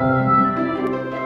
Música